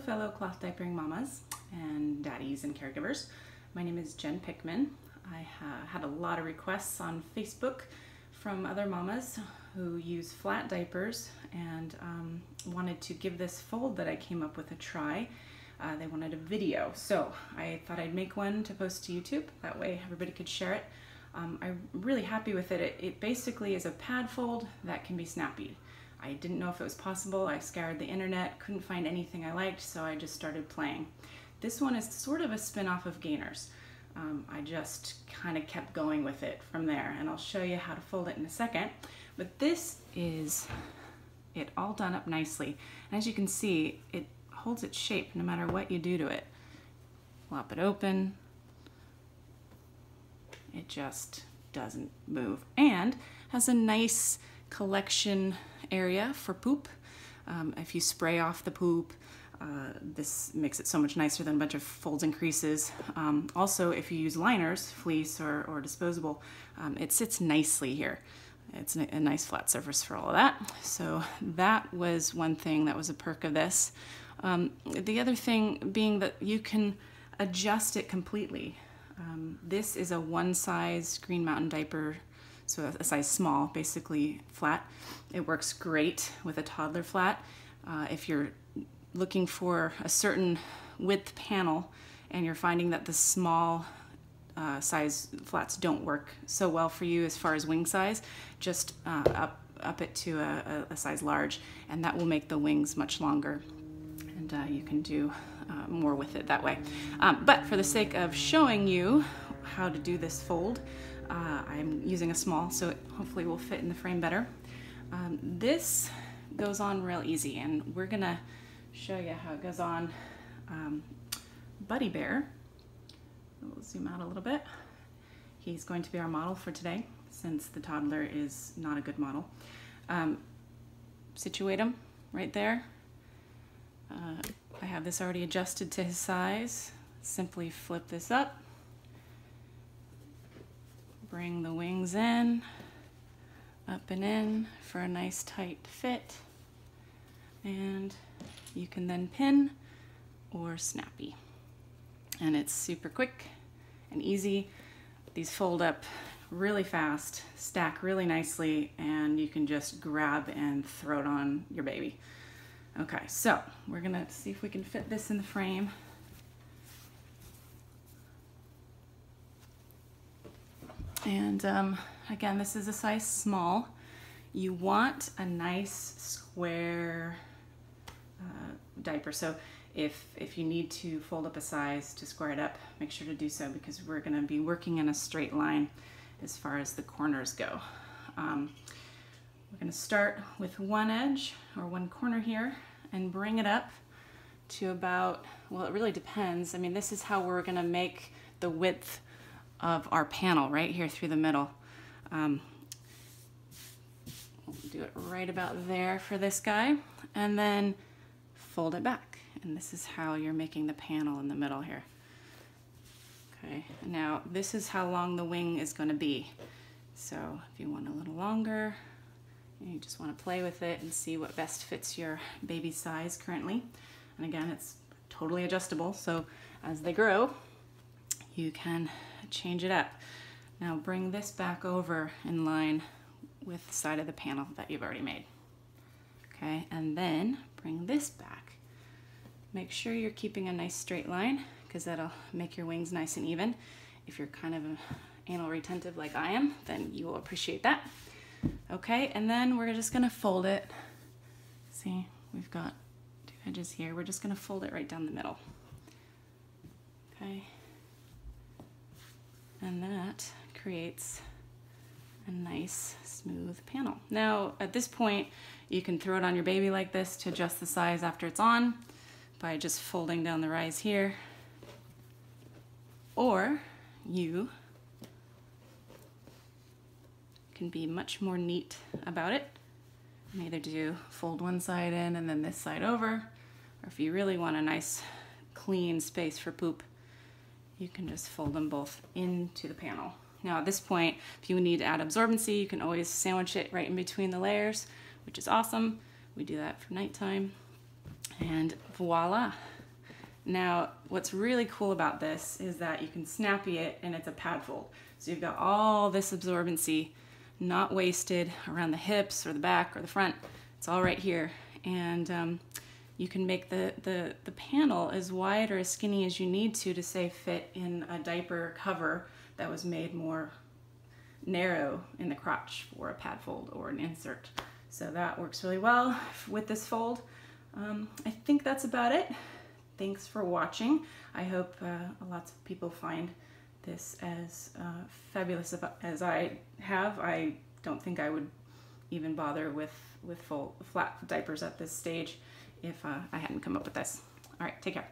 fellow cloth diapering mamas and daddies and caregivers. My name is Jen Pickman. I ha had a lot of requests on Facebook from other mamas who use flat diapers and um, wanted to give this fold that I came up with a try. Uh, they wanted a video, so I thought I'd make one to post to YouTube. That way everybody could share it. Um, I'm really happy with it. it. It basically is a pad fold that can be snappi. I didn't know if it was possible. I scoured the internet, couldn't find anything I liked, so I just started playing. This one is sort of a spin-off of Gainers. Um, I just kind of kept going with it from there, and I'll show you how to fold it in a second. But this is it all done up nicely. And as you can see, it holds its shape no matter what you do to it. Flop it open. It just doesn't move. And has a nice collection area for poop. Um, if you spray off the poop, uh, this makes it so much nicer than a bunch of folds and creases. Um, also, if you use liners, fleece or, or disposable, um, it sits nicely here. It's a, nice flat surface for all of that. So that was one thing that was a perk of this. Um, the other thing being that you can adjust it completely. Um, this is a one size Green Mountain diaper so a size small, basically flat. It works great with a toddler flat. Uh, if you're looking for a certain width panel and you're finding that the small uh, size flats don't work so well for you as far as wing size, just uh, up, up it to a, a, size large and that will make the wings much longer and uh, you can do uh, more with it that way. Um, but for the sake of showing you how to do this fold, uh, I'm using a small, so it hopefully will fit in the frame better. Um, this goes on real easy, and we're gonna show you how it goes on um, Buddy Bear. We'll zoom out a little bit. He's going to be our model for today, since the toddler is not a good model. Um, situate him right there. Uh, I have this already adjusted to his size. Simply flip this up Bring the wings in, up and in for a nice tight fit. And you can then pin or snappi. And it's super quick and easy. These fold up really fast, stack really nicely, and you can just grab and throw it on your baby. Okay, so we're gonna see if we can fit this in the frame. And um, again, this is a size small. You want a nice square uh, diaper. So if, if you need to fold up a size to square it up, make sure to do so because we're gonna be working in a straight line as far as the corners go. Um, we're gonna start with one edge or one corner here and bring it up to about, well, it really depends. I mean, this is how we're gonna make the width of our panel right here through the middle. Um, do it right about there for this guy and then fold it back. And this is how you're making the panel in the middle here. Okay, now this is how long the wing is gonna be. So if you want a little longer, you just wanna play with it and see what best fits your baby's size currently. And again, it's totally adjustable. So as they grow, you can change it up. Now bring this back over in line with the side of the panel that you've already made. Okay, and then bring this back. Make sure you're keeping a nice straight line because that'll make your wings nice and even. If you're kind of anal retentive like I am, then you will appreciate that. Okay, and then we're just gonna fold it. See, we've got two edges here. We're just gonna fold it right down the middle. Okay and that creates a nice smooth panel. Now at this point you can throw it on your baby like this to adjust the size after it's on by just folding down the rise here. Or you can be much more neat about it. And either do fold one side in and then this side over. Or if you really want a nice clean space for poop you can just fold them both into the panel. Now at this point, if you need to add absorbency, you can always sandwich it right in between the layers, which is awesome. We do that for nighttime. And voila, Now, what's really cool about this is that you can snappi it and it's a pad fold. So you've got all this absorbency not wasted around the hips or the back or the front. It's all right here. And um, you can make the, the, the panel as wide or as skinny as you need to to say fit in a diaper cover that was made more narrow in the crotch for a pad fold or an insert. So that works really well with this fold. Um, I think that's about it. Thanks for watching. I hope uh, lots of people find this as uh, fabulous as I have. I don't think I would even bother with, with full flat diapers at this stage if uh, I hadn't come up with this. All right, take care.